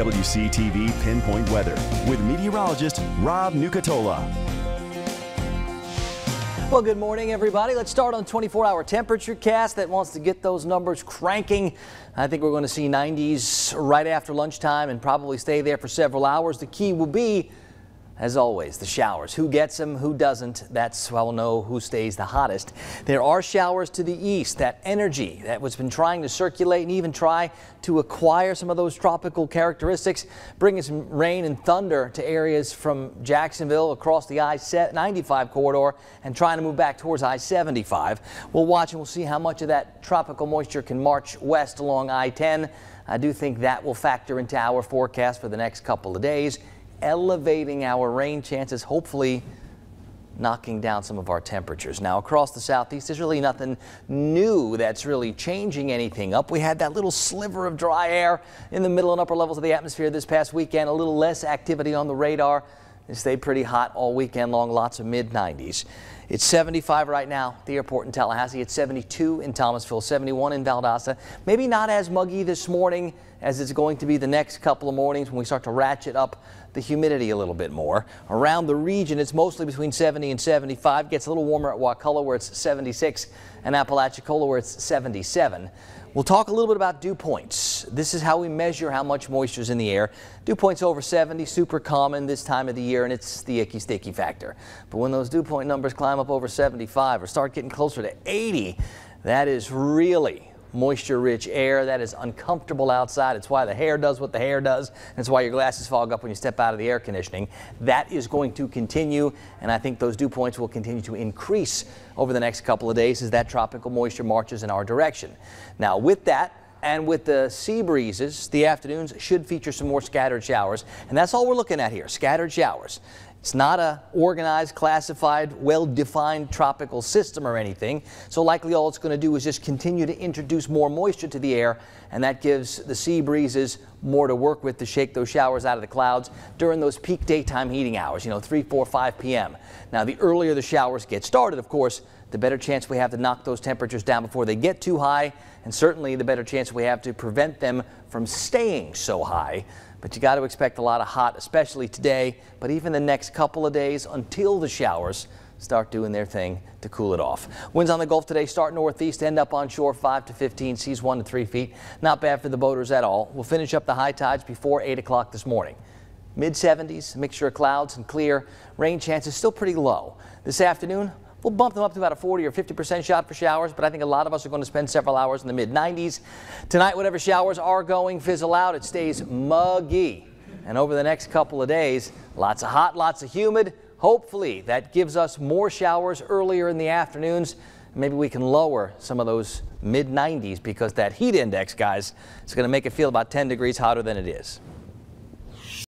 WCTV Pinpoint Weather with meteorologist Rob Nucatola. Well, good morning, everybody. Let's start on 24-hour temperature cast that wants to get those numbers cranking. I think we're going to see 90s right after lunchtime and probably stay there for several hours. The key will be as always, the showers. Who gets them, who doesn't, that's we'll know who stays the hottest. There are showers to the east. That energy that was been trying to circulate and even try to acquire some of those tropical characteristics, bringing some rain and thunder to areas from Jacksonville across the I-95 corridor and trying to move back towards I-75. We'll watch and we'll see how much of that tropical moisture can march west along I-10. I do think that will factor into our forecast for the next couple of days elevating our rain chances, hopefully knocking down some of our temperatures. Now across the southeast, there's really nothing new that's really changing anything up. We had that little sliver of dry air in the middle and upper levels of the atmosphere this past weekend, a little less activity on the radar. It stayed pretty hot all weekend long, lots of mid 90s. It's 75 right now the airport in Tallahassee. It's 72 in Thomasville, 71 in Valdosta. Maybe not as muggy this morning as it's going to be the next couple of mornings when we start to ratchet up the humidity a little bit more. Around the region, it's mostly between 70 and 75. Gets a little warmer at Wakulla where it's 76 and Apalachicola where it's 77. We'll talk a little bit about dew points. This is how we measure how much moisture is in the air. Dew points over 70, super common this time of the year, and it's the icky sticky factor. But when those dew point numbers climb up over 75 or start getting closer to 80, that is really moisture-rich air. That is uncomfortable outside. It's why the hair does what the hair does. It's why your glasses fog up when you step out of the air conditioning. That is going to continue, and I think those dew points will continue to increase over the next couple of days as that tropical moisture marches in our direction. Now, with that, and with the sea breezes, the afternoons should feature some more scattered showers. And that's all we're looking at here, scattered showers. It's not a organized, classified, well-defined tropical system or anything. So likely all it's going to do is just continue to introduce more moisture to the air, and that gives the sea breezes more to work with to shake those showers out of the clouds during those peak daytime heating hours, you know, 3, 4, 5 p.m. Now, the earlier the showers get started, of course, the better chance we have to knock those temperatures down before they get too high, and certainly the better chance we have to prevent them from staying so high. But you got to expect a lot of hot, especially today, but even the next couple of days until the showers start doing their thing to cool it off. Winds on the Gulf today start northeast, end up on shore 5 to 15, seas 1 to 3 feet. Not bad for the boaters at all. We'll finish up the high tides before 8 o'clock this morning. Mid 70s, mixture of clouds and clear. Rain chances still pretty low. This afternoon, We'll bump them up to about a 40 or 50% shot for showers, but I think a lot of us are going to spend several hours in the mid 90s. Tonight, whatever showers are going fizzle out. It stays muggy. And over the next couple of days, lots of hot, lots of humid. Hopefully, that gives us more showers earlier in the afternoons. Maybe we can lower some of those mid 90s because that heat index, guys, is going to make it feel about 10 degrees hotter than it is.